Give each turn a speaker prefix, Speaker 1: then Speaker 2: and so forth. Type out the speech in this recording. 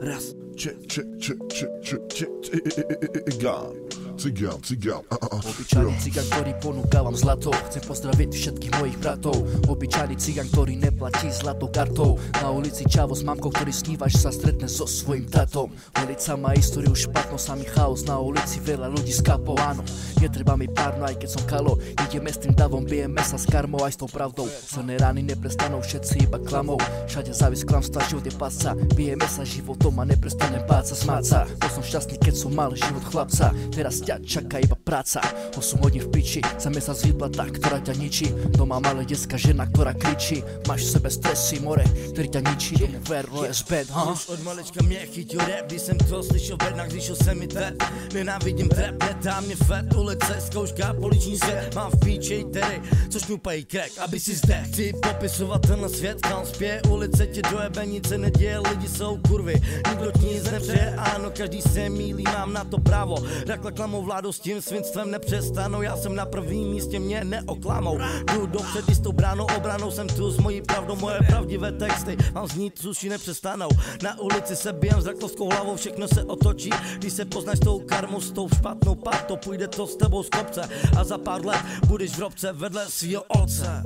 Speaker 1: raz,
Speaker 2: trzy, trzy, trzy, trzy, trzy, trzy, trzy, trzy, cigán, a, a, a,
Speaker 1: Obyčajný cigan, ktorý ponúkavam zlato Chcem pozdraviť všetkých mojich bratov. Obyčajný cigan, ktorý neplatí zlatou kartou. Na ulici čavo s mamkou, ktorý snívaš sa stretne so svojím tatom. Ulica má históriu špatno, samý chaos. Na ulici veľa ľudí skapov, áno Netreba mi párno, aj keď som kalo. Ideme s tým davom, bijeme sa s karmou Aj s tou pravdou, silné rány neprestanú Všetci iba klamou, všade závis klamstva Život je pasca, bijeme sa životom A neprestanem smáť sa Bol som šťastný, keď som mal život chlapca. Teraz ťa čaká iba práca 8 hodín v piči, za mesiac výplata, ktorá ťa ničí. Doma malé detská žena, ktorá kričí. Máš v sebe stresy, more, ktorý ťa ničí. Tomu ver, OS bad, ha?
Speaker 3: Už od malička mě chytil rap, když jsem to slyšel jednak, když se mi trep Nenávidím trap, netá mě fet, ulice, zkouška, poliční svět. Mám v píči tedy, co šňupají crack, aby si zde Chci popisovat ten svět, kam spě, ulice tě dojebe, nic se neděje, lidi jsou kurvy. Nikdo ti nic nepřeje, ano, každý se mílí, mám na to právo. Takhle klamou vládu s tím svinstvem nepřestanou, já jsem na prvním místě, mě neoklamou. Jdu dopřed s tou bránou, obranou jsem tu s mojí pravdou, moje pravdivé texty Mám znít, suši nepřestanou, na ulici se bijem s raktovskou hlavou, všechno se otočí. Když se poznáš s tou karmou, s tou špatnou partou, půjde to s tebou z kopce. A za pár let budeš v robce vedle svýho otce